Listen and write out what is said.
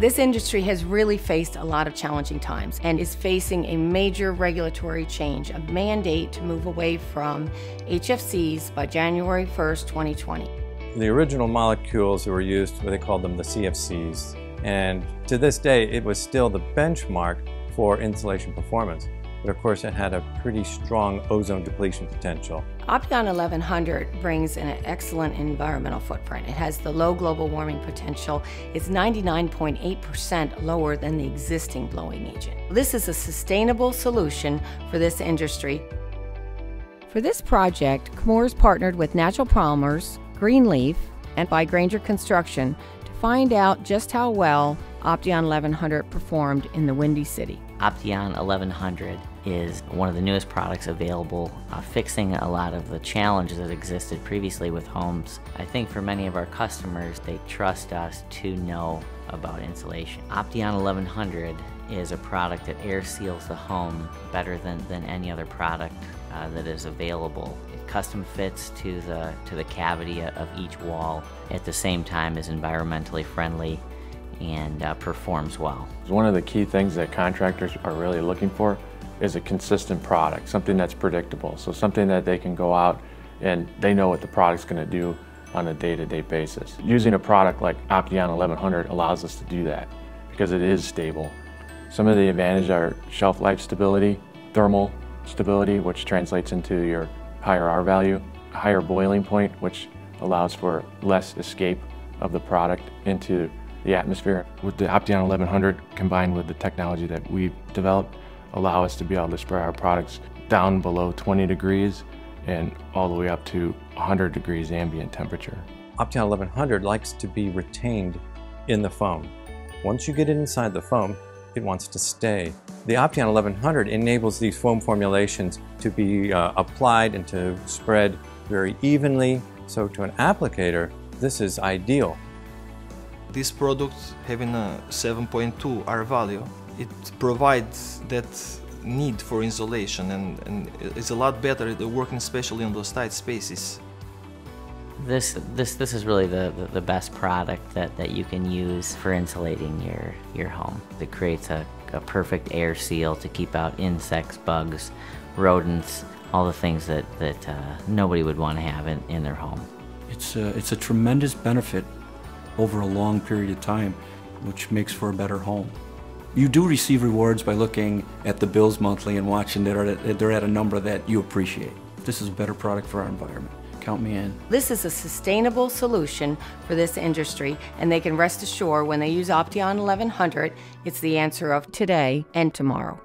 This industry has really faced a lot of challenging times and is facing a major regulatory change, a mandate to move away from HFCs by January 1st, 2020. The original molecules that were used, what they called them the CFCs, and to this day it was still the benchmark for insulation performance but of course it had a pretty strong ozone depletion potential. Opteon 1100 brings an excellent environmental footprint. It has the low global warming potential. It's 99.8% lower than the existing blowing agent. This is a sustainable solution for this industry. For this project, Chemours partnered with Natural Polymers, Greenleaf, and by Grainger Construction to find out just how well Opteon 1100 performed in the Windy City. Opteon 1100 is one of the newest products available, uh, fixing a lot of the challenges that existed previously with homes. I think for many of our customers, they trust us to know about insulation. Opteon 1100 is a product that air seals the home better than, than any other product uh, that is available. It custom fits to the, to the cavity of each wall at the same time is environmentally friendly and uh, performs well. One of the key things that contractors are really looking for is a consistent product, something that's predictable. So something that they can go out and they know what the product's going to do on a day-to-day -day basis. Using a product like Opteon 1100 allows us to do that because it is stable. Some of the advantages are shelf life stability, thermal stability, which translates into your higher R value, higher boiling point, which allows for less escape of the product into the atmosphere. With the Opteon 1100 combined with the technology that we've developed, allow us to be able to spray our products down below 20 degrees and all the way up to 100 degrees ambient temperature. Opteon 1100 likes to be retained in the foam. Once you get it inside the foam, it wants to stay. The Opteon 1100 enables these foam formulations to be uh, applied and to spread very evenly. So to an applicator, this is ideal. This product having a 7.2 R value, it provides that need for insulation and, and it's a lot better at working especially in those tight spaces. This, this, this is really the, the, the, best product that, that you can use for insulating your, your home. It creates a, a perfect air seal to keep out insects, bugs, rodents, all the things that, that uh, nobody would want to have in, in their home. It's a, it's a tremendous benefit over a long period of time, which makes for a better home. You do receive rewards by looking at the bills monthly and watching that they're at a number that you appreciate. This is a better product for our environment. Count me in. This is a sustainable solution for this industry, and they can rest assured when they use Opteon 1100, it's the answer of today and tomorrow.